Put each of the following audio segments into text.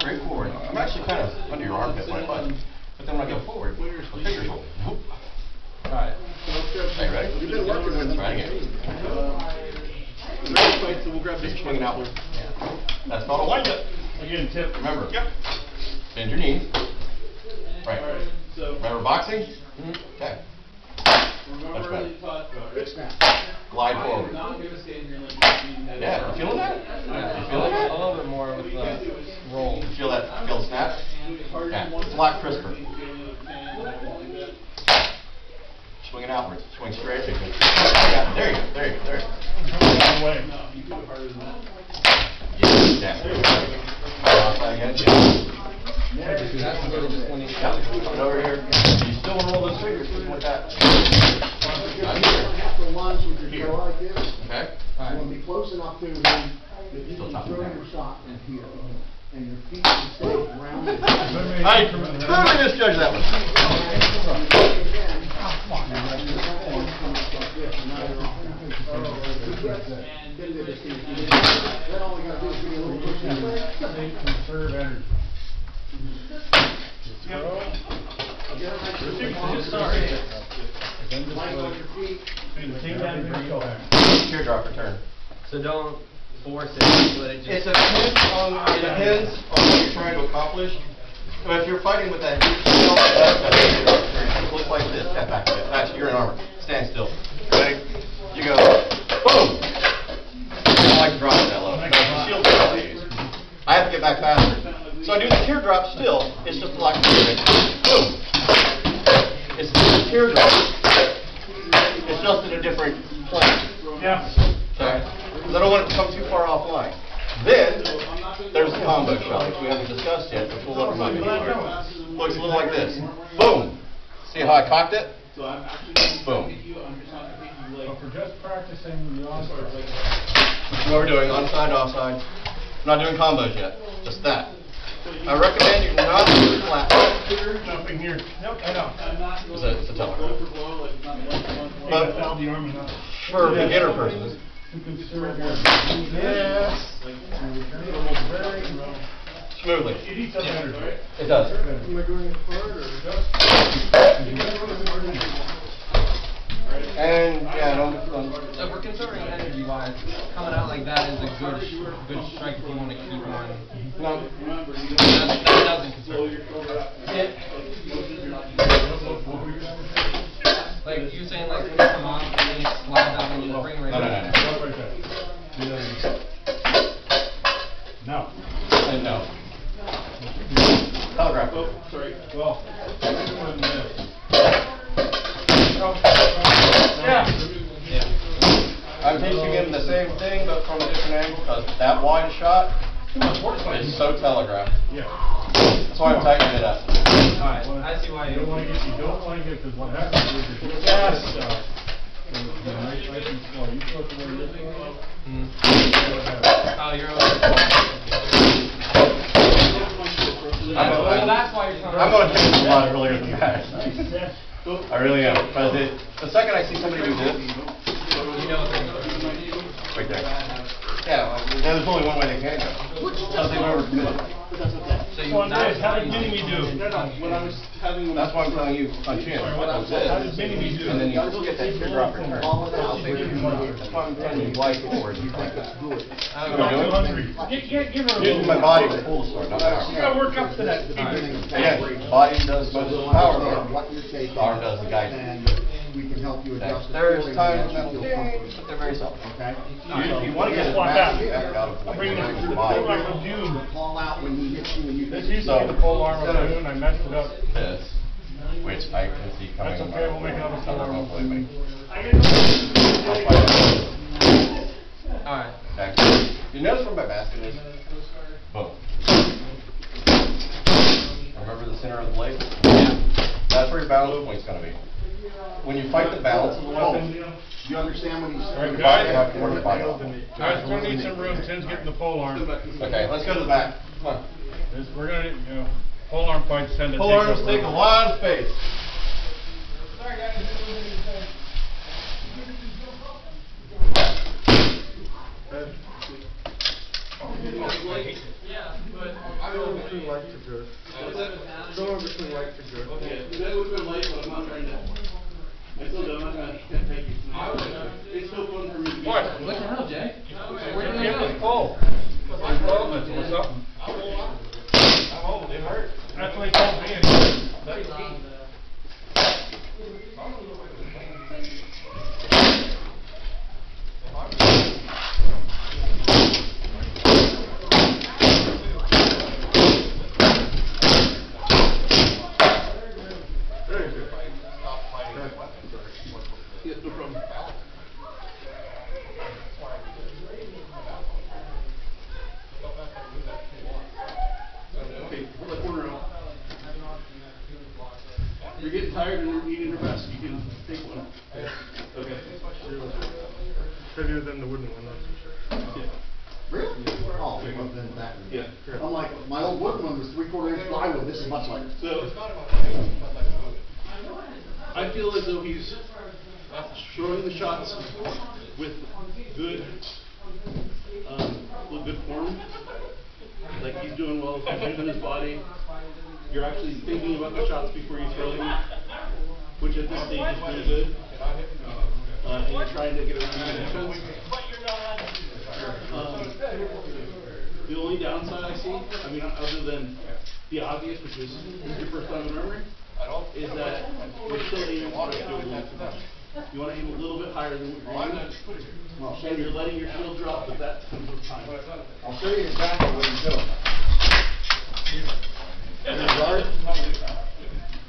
straight forward. I'm actually kind of under your armpit when I punch, but then when I go forward, the fingers will. whoop. Alright. Are you ready? You've been working with Let's try it again. Ready, fight, so we'll grab this Just swinging outward. That's called a windup. Again, tip. Remember. Yep. Bend your knees. Right. Alright, so. Remember boxing? Okay. Much better. Good snap. Glide forward. Yeah, you feeling that? You feeling A little bit more with uh, the roll. Feel that? Feel snap? Yeah. It's a lot crisper. Swinging outwards. Swing straight. Yeah, there you go. There you go. There you go. Yeah. Yeah. Outside again. Yeah. That's really just when you Yeah. Coming over here. You still want to roll those fingers just like that. Not here. After lunge with your jaw like this, Okay. you want to be close enough to when, that you can throw your shot in here. And your feet can stay grounded. I totally misjudged that one. Again, and let your form come up like this, and now you're off. Two breaths, then they just keep doing it. Then all we gotta do is give you a little push and play. Conserve energy. Light on your feet. Take that and bring it back. Teardrop return. So don't force it, let it It just. depends on, it on what you're trying to accomplish. But if you're fighting with that huge shell, that's a teardrop return. It looks like this, step back a bit. Actually, you're in armor. Stand still. Ready? You go, boom! I don't like to drop it that low. Shield I use. I have to get back faster. So I do the teardrop still, it's just like, boom! It's the teardrop. It's just in a different plane. Yeah. Okay? Because I don't want it to come too far offline. Then, there's the combo shot, which we haven't discussed yet, which we'll let remind me. Looks a little like this. Boom! See how I cocked it? Boom. But for just practicing the onside. What we're doing, onside, offside. We're not doing combos yet, just that. I recommend you not do flat. Nothing here. Nope, I know. It's a, it's a telegraph. But. But the arm enough. for beginner persons, To conserve your. yes, smoothly. it eats up energy. It does. Am I doing it hard or? And, yeah, don't, don't So if we're conserving energy wise, coming out like that is a good, sh- good strike if you want to keep on. no, That, that doesn't conserve. Like you saying like when you come off and then you slide down and you bring right No, no, no, back. no. Go right there. Do that again. Now. And no. Telegraph. Oh, sorry. Well. Oh. Yeah. Yeah. I'm teaching him the same thing, but from a different angle, because that wide shot is so telegraphed. Yeah. That's why I'm tightening it up. Alright, I see why You you. don't wanna get, you don't wanna get, cause what happens is if you Yes. Pass it out, and it's nice, nice and slow, you put the way this one up, what happens? You're over. That's, well, that's why you're trying. I'm gonna do this a lot earlier than that. I really am, because it, the second I see somebody do this, You know what they're right there. Yeah, well, there's only one way they can go. Because they've overcommitted. So you. So Andreas, that's how did you Mini-Me do? No, no, what I was having. That's why I'm telling you, punch in. How did Mini-Me do? And then you still get that teardrop return. Call it. That's why I'm telling you, glide forward, like You don't wanna know. do it? Get, get, give her a Using my body to pull the sword, not my You gotta work up to that. Again, body does most of the power, arm What you're taking. arm does the guiding. And we can help you adjust. it There's accordingly times as that'll you feel comfortable. change, but they're very subtle. Okay? You, you wanna get as Swap out. effect out of I'm what bringing you're the, doing the with your pole arm of Dune. Call out when he hits you and you. This used to be the pole arm of Dune, I messed it up. This, which I can see coming. That's okay, we'll make another pole arm. Don't believe me. I get it. I'll fight it. Alright. You notice where my basket is? Boom. Remember the center of the blade? That's where your balance point's gonna be. When you fight the balance of the oh, weapon, You understand what he's. Alright, your body guys. have to work the body. Guys, we're gonna need some room, Tim's getting the pole arm. Okay, let's go to the back. Come on. This, we're gonna, you know, pole arm fights tend to take arms take a lot of space. Sorry, guys. Yeah, but. I between light to good. Somewhere between light to good. That would be light, but I'm not trying to. Still don't, I'm gonna, thank you. It's still fun for me be. What the hell, Jay? Where did It you was cold. Was something. I'm old, it hurt. That's what he told me. Very good. Yes, no problem. Okay, pull that corner out. If you're getting tired and you're eating your best, you can take one. Okay. Heavier than the wooden one, that's for sure. Yeah. Really? Oh, well, then that. Yeah. I'm like, my old wooden one was three quarter inch plywood, this is much lighter. So, I feel as though he's throwing the shots with good, um, with good form. Like he's doing well, he's using his body. You're actually thinking about the shots before you throw them, which at this stage is pretty good. Uh, and you're trying to get a read defense. Um, the only downside I see, I mean, other than the obvious, which is your first time in armory, is that you're still aiming for a field too much. You wanna aim a little bit higher than what you're aiming. Well, And you're letting your shield drop, but that comes with time. I'll show you exactly what he's doing. In regard,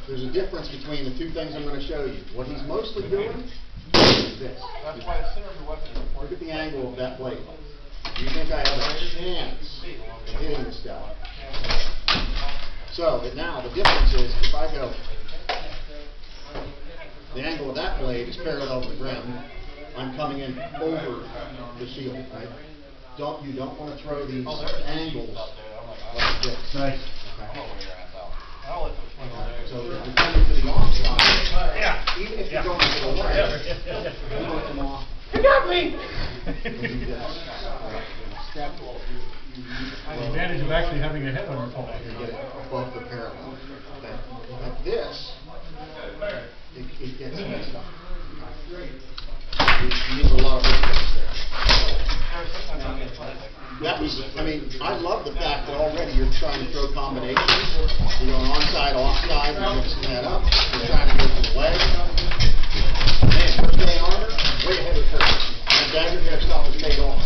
there's a difference between the two things I'm gonna show you. What he's mostly doing is this. That's why the center of your weapon is important. Look at the angle of that blade. Do you think I have a chance of hitting this guy? So, but now, the difference is, if I go, the angle of that blade is parallel to the ground, I'm coming in over the shield, right? Don't, you don't wanna throw these angles up there. I'm like, like this. Nice. I'm So if you're coming to the off side, even if you're going to the left, you want them off. You got me! Step, The advantage of actually having a head on your pole. you get it above the parallel. Like this, it, it gets messed up. You you need a lot of distance there. Sometimes I get fun, like, That was, I mean, I love the fact that already you're trying to throw combinations. You're going onside, offside, you're mixing that up. You're trying to go to the leg. Man, first day armor, way ahead of the dagger hair stuff is paid off.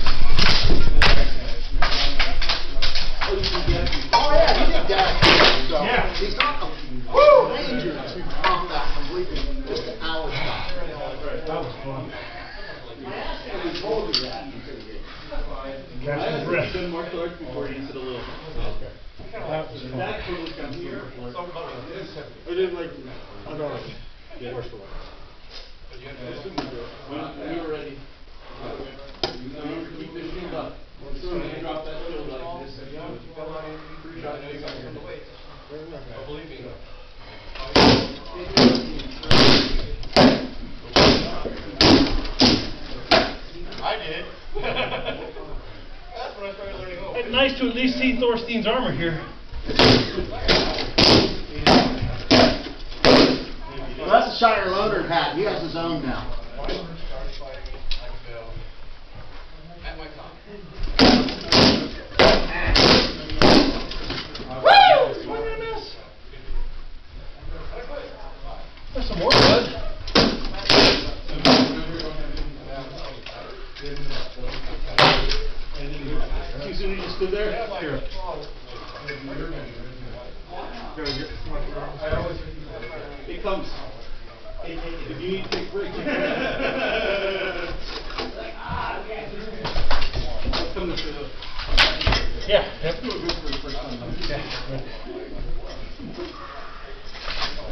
Oh, oh, yeah, he did dagger. So, Yeah. he's not a Woo! stranger to combat completely, just an hour style. That was fun. And we told you that. You couldn't get it. I Catch had the breath. done before he said a little. That was fun. That totally comes here. I did like, I don't know. First of all. When we were ready. Remember, keep the shield up. As soon as you drop that shield like this, three shots, you got it. Believe me. I did. That's when I started learning hope. Nice to at least see Thorstein's armor here. Well, that's a Shire Loader hat. He has his own now. When I first started fighting, I could go at my top. Woo! Swing and a miss. There's some more bud. Too soon you just stood there? Here. Gotta get my- It comes. If you need to take a break. Come this way though. Yeah. Yep.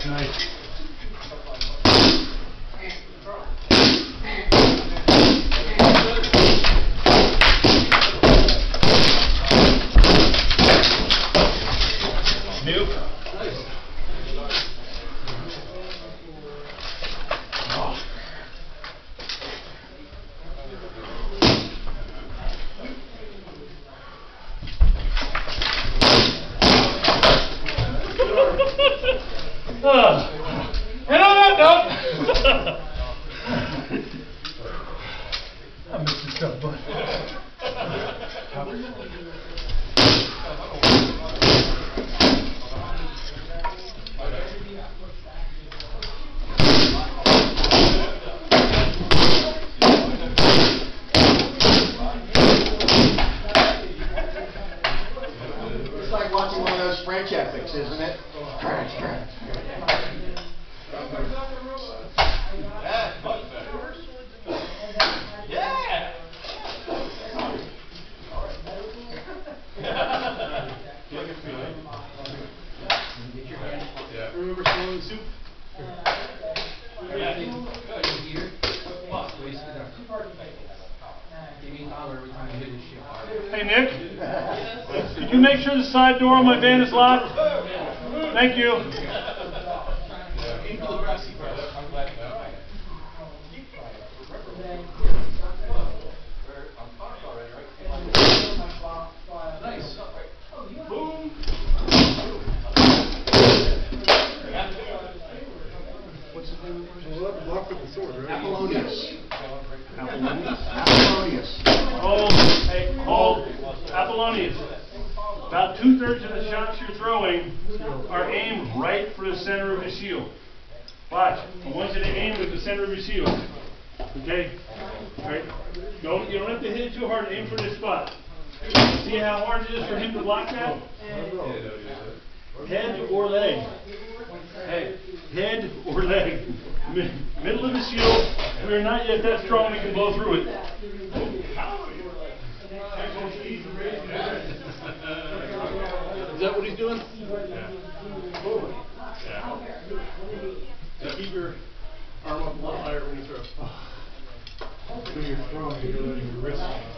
Nice. Nope. Uh, and on that note. I miss this stuff, bud. It's like watching one of those French epics, isn't it? Crunch, crunch. Yeah. Remember smelling soup? Hey, Nick, could you make sure the side door on my van is locked? Thank you. Well, that block with the sword, right? Apollonius. Apollonius. Hold, hey, hold, Apollonius. About two-thirds of the shots you're throwing are aimed right for the center of the shield. Watch, I want you to aim at the center of your shield. Okay? Alright? Don't, you don't have to hit it too hard, aim for this spot. See how hard it is for him to block that? Head or leg? Head or leg? Middle of the shield, we are not yet that strong we can blow through it. Is that what he's doing? Yeah. Keep your arm up a lot higher when you throw. When you're throwing, you're letting your wrist.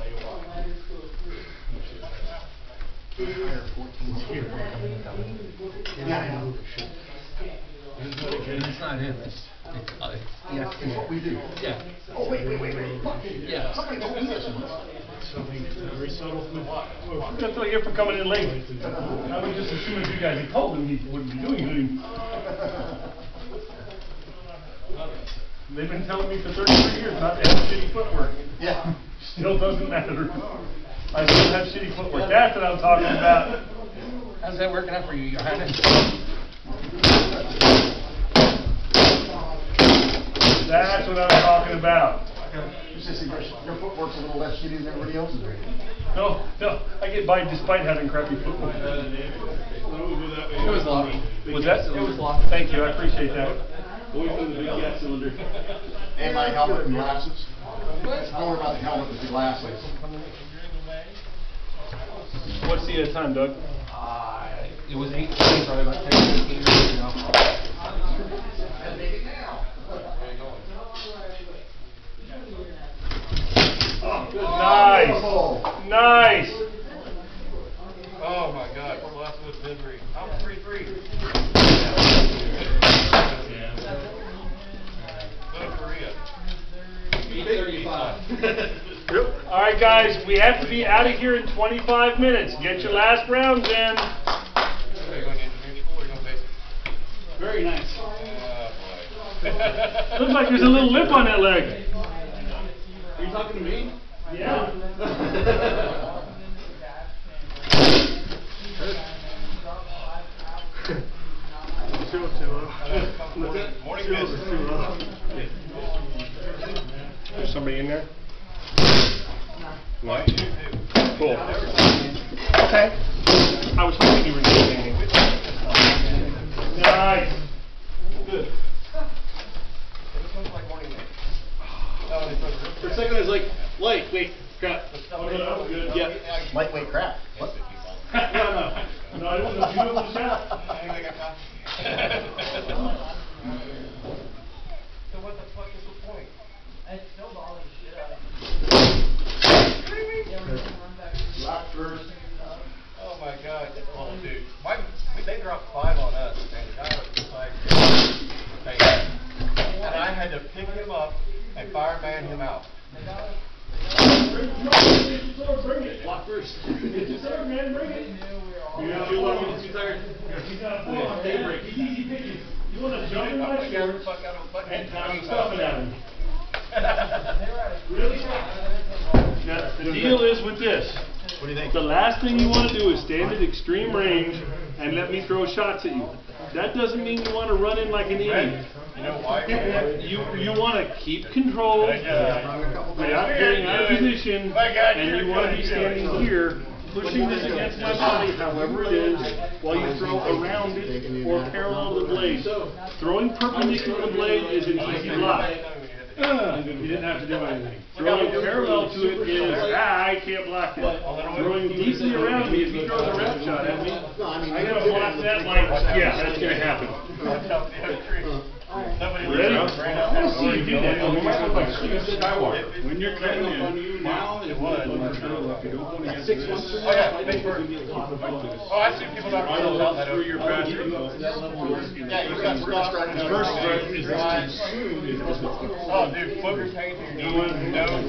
Yeah, I know. It's not him, it's, it's, uh, it's- Yeah, it's what we do. yeah, Oh, wait, wait, wait, wait. Fuck. Yeah. Somebody told me this. Something very subtle. That's what I get for coming in late. I would just assume if you guys had told him he wouldn't be doing anything. They've been telling me for thirty-three years not to have shitty footwork. Yeah. Still doesn't matter. I still have shitty footwork. That's what I'm talking about. how's that working out for you, your highness? That's what I'm talking about. Your your footwork's a little less shitty than everybody else's. No, no, I get by despite having crappy footwork. It was locked. Was that? It was locked. Thank you, I appreciate that. Always in the big gas cylinder. And my helmet and glasses. Don't worry about the helmet with the glasses. What's the uh, time, Doug? Uh, it was eight, probably about ten, fifteen years ago. Nice, nice. Oh my God, last with misery. I'm three three. South Korea. All right, guys, we have to be out of here in 25 minutes. Get your last rounds in. Are you going into new school or are you going basic? Very nice. Looks like there's a little lip on that leg. Are you talking to me? Yeah. Chill, chill. Morning, morning Chill, business. There's somebody in there? Okay. I was hoping you were doing anything. Nice. Good. This one's like morning meeting. Oh, they put a For a second, I was like, light, wait, crap. Oh, no, that was good. Yeah. Lightweight crap. What? No, no. No, I don't know you got coffee? So what the fuck is the point? Rock first. Oh my god, oh dude, my, they dropped five on us, and the guy was like, hey, and I had to pick him up and fireman him out. Bring it. Lock first. Get your sword, man, bring it. You know, you lock it, too tired. He's a four on Daybreak. He's easy pickings. You wanna jump in my shorts and I'm stuffing at him. Really? Now, the deal is with this. What do you think? The last thing you wanna do is stand at extreme range and let me throw shots at you. That doesn't mean you wanna run in like an idiot. You know why? You, you wanna keep control without getting out of position, and you wanna be standing here, pushing this against my body, however it is, while you throw around it or parallel to the blade. Throwing perpendicular to the blade is an easy block. Uh, You didn't have to do anything. Throwing parallel to it is, ah, I can't block that. Throwing deeply around me, if he throws a rep shot at me, I mean, I you gotta block that like, yeah, that's gonna happen. Ready? I wanna see you do that, you might look like Skywalker. When you're coming in, Now, it would. If you don't want to get Six months Oh, yeah, oh, bird. Oh, I see people out that. through your faster. Yeah, you got first. First is as soon as Oh, dude, Booker's hanging to your You want,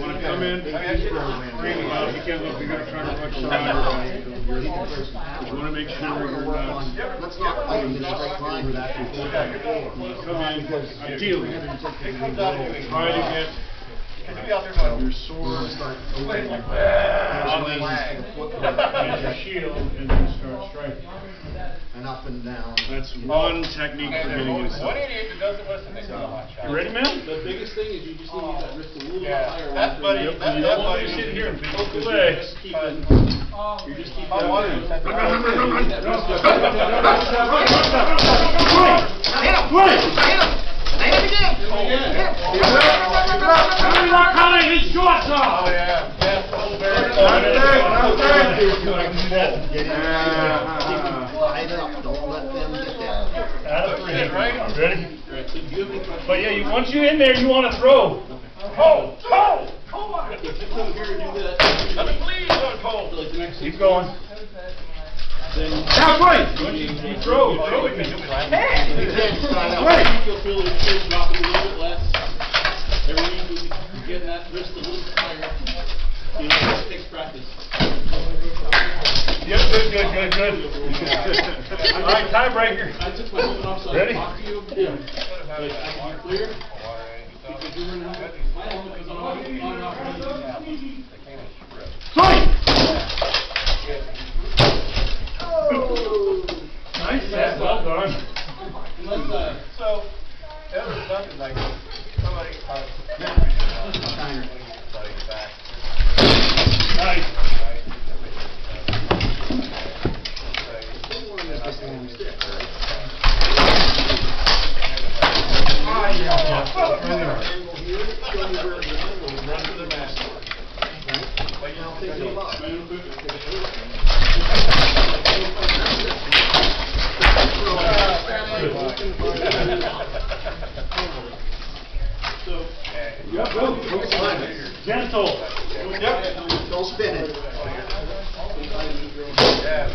wanna come in? I mean, that shit is screaming. Well, you can't look, you're gonna try to punch the. You wanna make sure you're not, Let's not play in a straight line with that. come in, ideally, Comes out of you. try to get Could you be out there going, your sword, wait, like, Ah, on the flag. and your shield, and then start striking. And up and down. That's one technique for getting One inside. idiot that doesn't listen, they call a hot. You ready, man? The biggest thing is you just need to get that wrist a little Yeah, higher. that buddy, Yep, that, that buddy. to sit here and poke the You're legs. just keeping, you're just keeping. I wanted to set the. I'm not calling his shorts Oh, off! yeah, yeah, old bear. Get in, light up, don't let them get that. Out of Shit, right? Ready? Right, so do you have any questions? But yeah, you, once you're in there, you wanna throw. Oh, oh! If you come here and do that, Let me please, don't for cold. like the next six Keep going. You, you throw, throw practice. Yep, good, good, good, good. All right, tiebreaker. I took my off so Ready? I clear. Nice set, well done. So, that was nothing like, somebody, Shiner. buddy back. Nice. Yep, go, go slide. Gentle. Don't spin it. Yeah.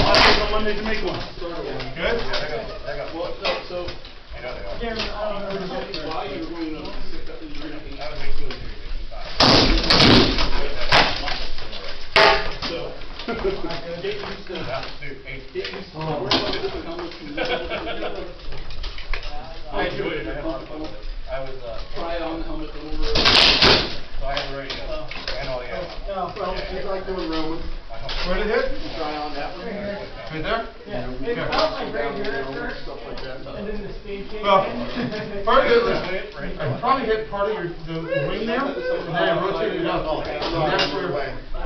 Monday, on Monday make one. Good? I got, well, so, so, you know they are. why you're going to, you're gonna be, That would make you so. Get used to, Dude, get used to, we're about different helmets from the I enjoyed it, I had a lot of fun. I was, uh, Try on the helmet over. I had the radio and all the ammo. Yeah, well, it's like doing Roman. Where did it hit? Try on that one. Right there? Yeah. Stuff like that. Well, part of it I probably hit part of your, the the wing there, and then I rotated it up, and that's where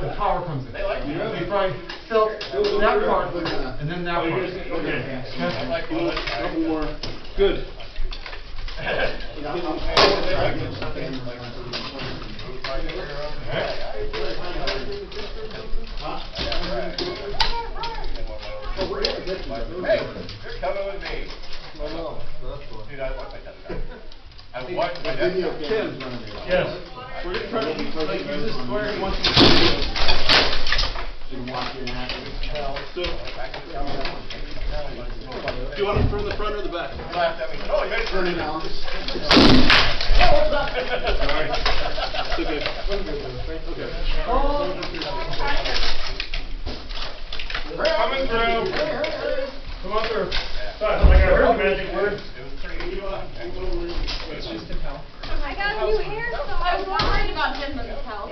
the power comes in. You probably felt that part, and then that part. Okay. Like. Couple more. Good. Hey, it. Yes. We're trying to, like, use this square once you. Can walk in that. So, do you want it from the front or the back? Laughed at me. Oh, you Turn it on. It's okay. Okay. Coming through. Come on through. Son, like I heard magic word? I got a new hairstyle. I was worried about Jim's health.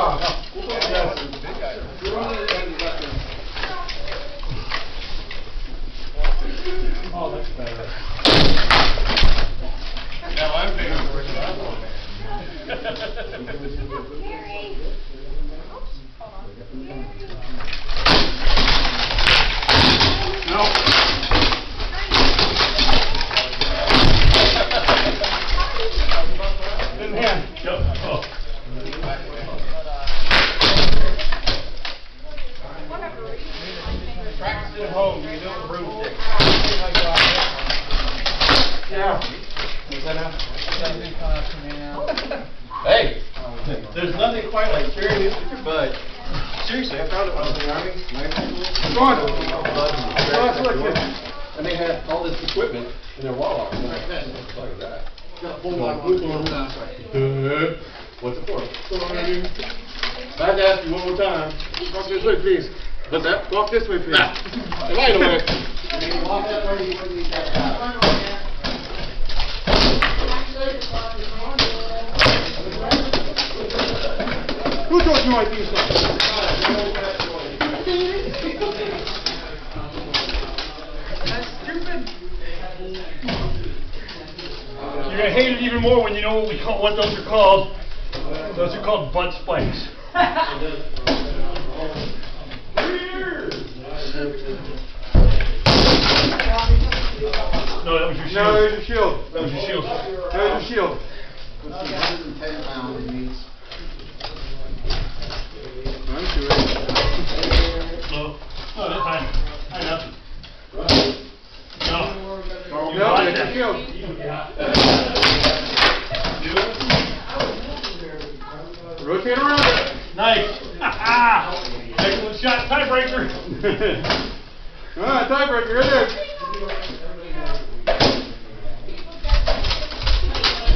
Now I'm paying for Gary. Oops, hold on. No. In hand. Yep. Oh. Practice at home, you do it with broomstick. Yeah. Hey, there's nothing quite like carrying this with your butt. Seriously, I found it when I was in the army. Go on. Go on, select it. And they had all this equipment in their wall locker. Like that. What's it for? I have to ask you one more time. Walk this way, please. What's that? Walk this way, please. Right away. Walk that way, you wouldn't need that paddle. Who told you I do something? You're gonna hate it even more when you know what we call, what those are called. Those are called butt spikes. No, that was your shield. No, there's your shield. That was your shield. There's your shield. Let's see, 110 pounds means. I'm sure. No, no, that's fine. I know. No. You No, got there's that. your shield. Rotate around. Nice. Excellent shot, tiebreaker. All right, tiebreaker, right there.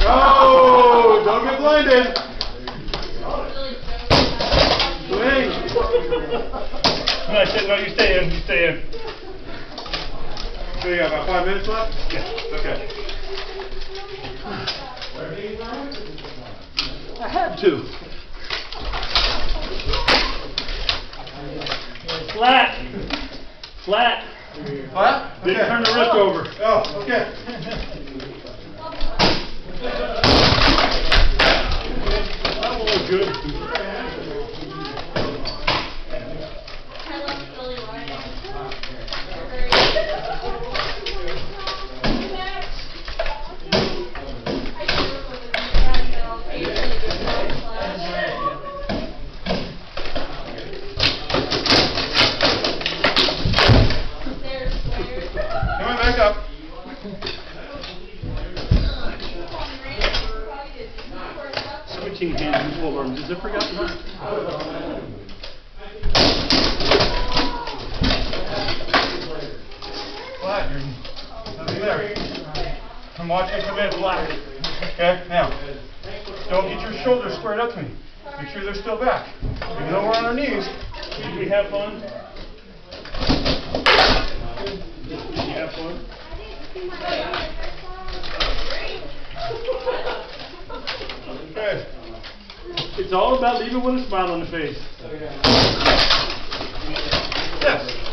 Oh, don't get blinded. Swing. No, I said, no, you stay in, you stay in. So you got about five minutes left? Yeah. Okay. I have to. Flat. Flat. Flat? Okay. turn the wrist oh. over. Oh, okay. That was good. Back up. Switching hands and pole arms. Is it forgotten? Flat, there. I'm watching come in flat. Okay, now, don't get your shoulders squared up to me. Make sure they're still back. Even though we're on our knees. We have fun? You? Okay. It's all about leaving with a smile on the face. Yes.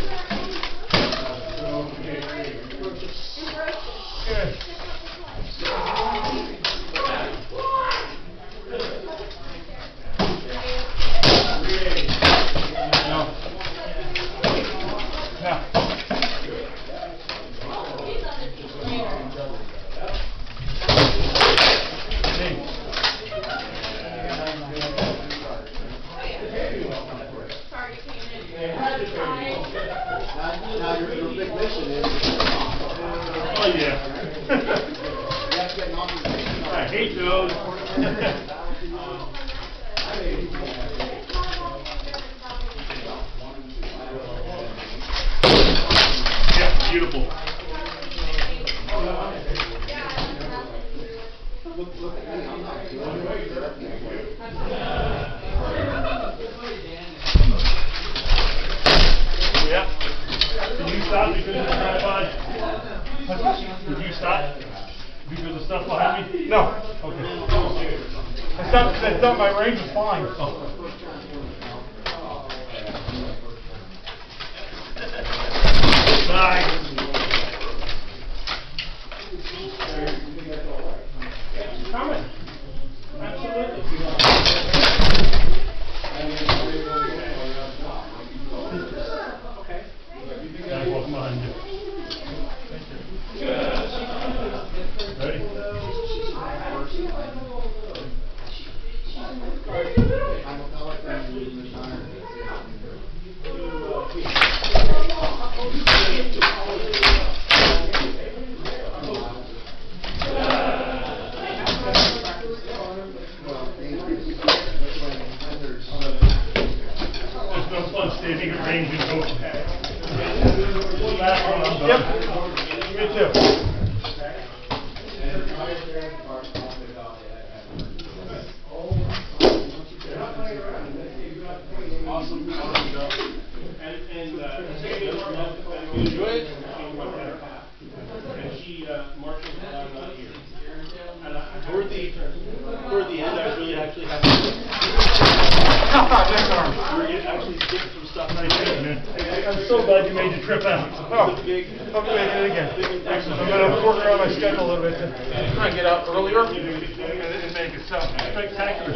So glad you made the trip out. Oh, It's a big, I'm making it again. big I'm gonna work around my schedule a little bit to try and get out earlier and and make it so. Spectacular.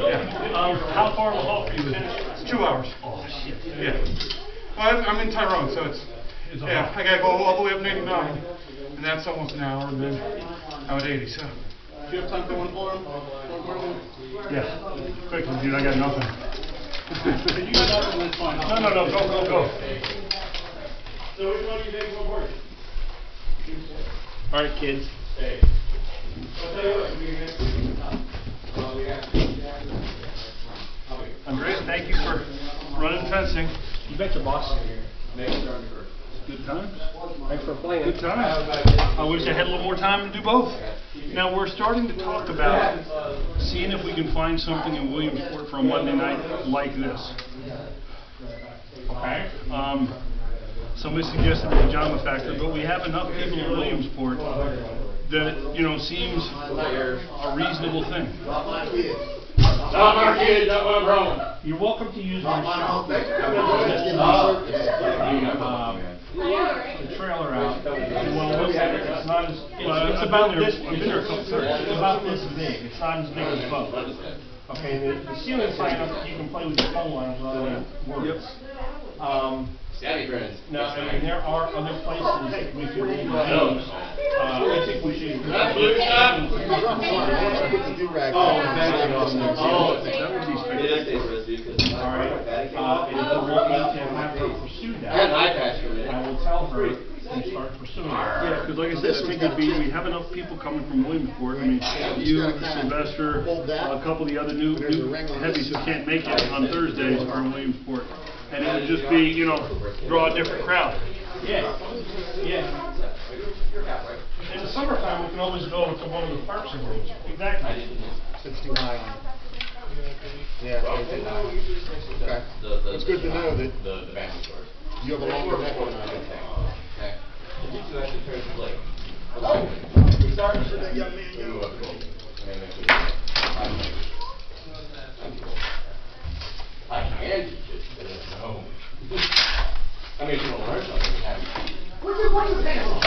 Um, how far will a haul for you? It's two hours. Oh, shit. Yeah. Well, I'm- I'm in Tyrone, so it's, It's yeah. I gotta go all the way up ninety-nine, and that's almost an hour, and then I'm at eighty, so. Do you have time for one more? One more? Yeah, quickly, dude, I got nothing. You got nothing, that's fine. No, no, no, go, go, go. So which one do you think will work? All right, kids. Andrea, thank you for running fencing. You bet your boss. Good times. Thanks for playing. Good times. I wish I had a little more time to do both. Now, we're starting to talk about seeing if we can find something in Williamsport for a Monday night like this. Okay? Um, somebody suggested the pajama factory, but we have enough people in Williamsport that, you know, seems a reasonable thing. Not my kid, not my problem. You're welcome to use my shop. The trailer out. Well, look at it, it's not as, well, It's about this, I've been there a couple it's about this big, it's not as big as both. Okay, the, the ceiling's high enough that you can play with your phone lines rather than words. Um, now, I mean, there are other places that we could leave these. Uh, I think we should. Absolutely not. Put the do-rag Oh, on. thank you. Oh, that would be spectacular. All right, uh, if we're looking to have her pursue that, I will tell her to start pursuing it. Yeah, because like I said, I think it'd be, we have enough people coming from Williamsport, I mean, you, Silvester, a couple of the other new, new heavies who can't make it on Thursdays are in Williamsport. And it would just be, you know, draw a different crowd. Yeah, yeah. In the summertime, we can always go to one of the parks and rooms. Exactly. Sixty-nine. Yeah, sixty-nine. Okay. It's good to know that you have a longer neck than I do. Oh, sorry for that young man go. I can teach it, but it's no. I mean, you don't learn something, you have to. Where's your, where's your pants?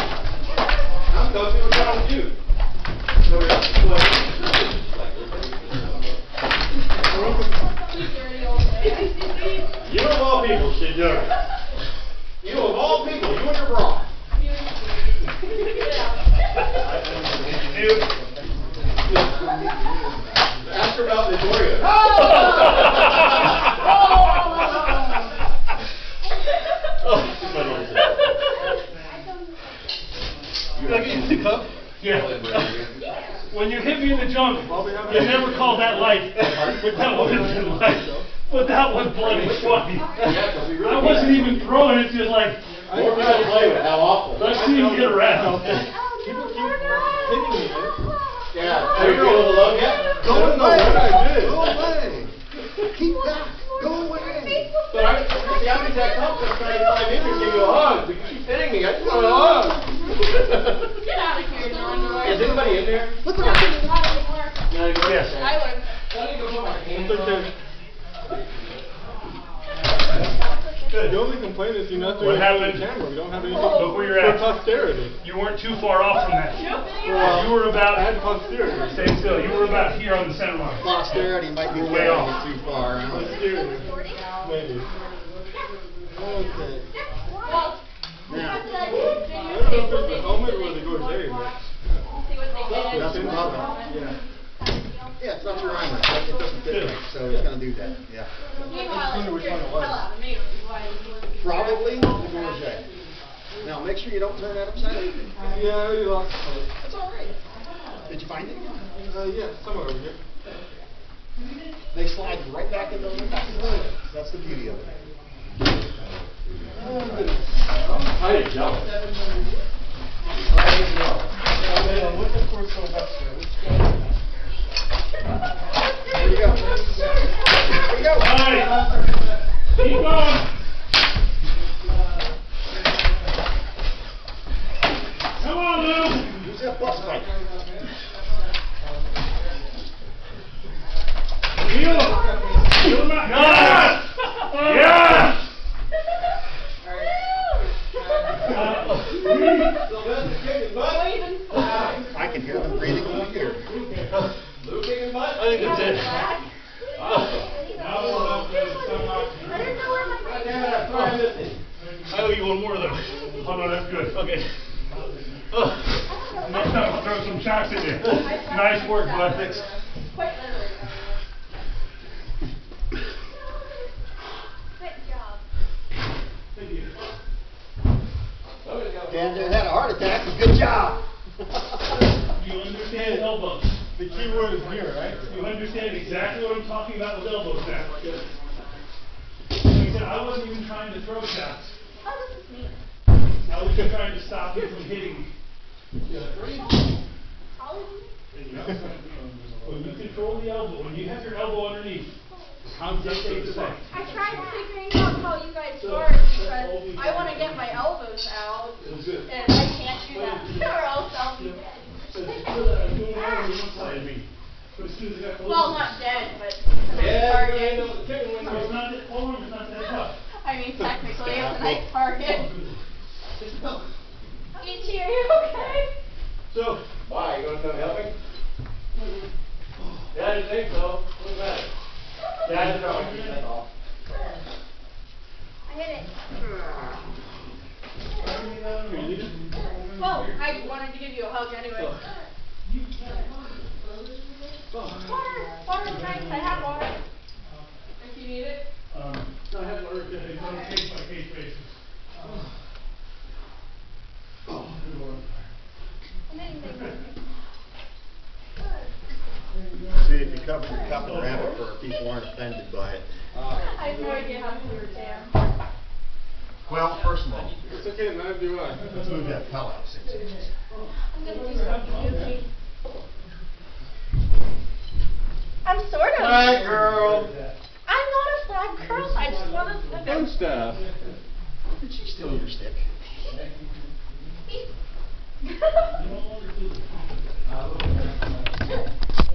I'm coaching what I do. So we're to You of all people should do it. You of all people, you and your bra. Ask her about the Doritos. You like it in the cup? Yeah. When you hit me in the junk, you never call that light, but that wasn't light. But that was bloody funny. I wasn't even throwing it, just like, More people play with, how awful. let's see him get around. Oh, yeah, have you feel the love yet? Go I don't know away. what I did. Go away. Keep back. Go away. But I, see, I'm in trying to climb in and give you a hug, but you keep hitting me. I just want to on. Get out of here, John. Is anybody in there? Look what I did. Not anymore. Yes. I would. The only complaint is you're not doing it on happened? camera. We don't have anything Look where you're for at. posterity. You weren't too far off from that. Well, You were about, I had posterity. stay still, you were about here on the center line. Posterity might be Way off. too far. I don't. Posterity, maybe. Okay. Well, Now, I don't know if it's the helmet or the gorget. see what they did. Yeah. yeah, it's not your armor. It doesn't fit right, so it's gonna do that, yeah. Meanwhile, Probably the gorget. Now, make sure you don't turn that upside down. Yeah, I already lost it. That's all right. Did you find it? Uh, yeah, somewhere over here. They slide right back into the back. That's the beauty of it. How you jump? I'm looking for Silvester. Here you go. Here you go. Alright, keep going. On, Lou. Use that bus pipe. Feel him. Feel him out. Yes! Yes! I can hear them breathing over here. I think that's it. I owe you one more of those. Oh, no, that's good. Okay. Next time I'll throw some shots in there. Nice work, bud. Quite literally. Good job. Dan there had a heart attack. Good job. You understand elbows. The key word is here, right? You understand exactly what I'm talking about with elbows now. He said, I wasn't even trying to throw shots. Oh, this is. I was just trying to stop you from hitting me. Probably. When you control the elbow, when you have your elbow underneath, concept stays the same. I tried figuring out how you guys work because I want to get my elbows out, and I can't do that, or else I'll be dead. So it's good that I'm doing all on of me. But as soon as I. Well, not dead, but Yeah, target. It's not that, hold it's not that tough. I mean, technically, it's a nice target. E.T., are you okay? So, Why, you gonna come help me? Yeah, I didn't think so. What's that? Yeah, I didn't know. That's all. I hit it. Well, I wanted to give you a hug anyway. Water, water's nice, I have water. If you need it. um, I have to work on a case by case basis. See, if you cover your cup in rabbit fur, people aren't offended by it. I have no idea how to do it, Sam. Well, first of all, It's okay, neither do I. let's move that pellet out six inches. I'm gonna do something goofy. I'm sort of. Hi, girl. I'm not a flag girl, I just wanna look Fun stuff. Did she steal your stick?